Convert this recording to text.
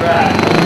Right.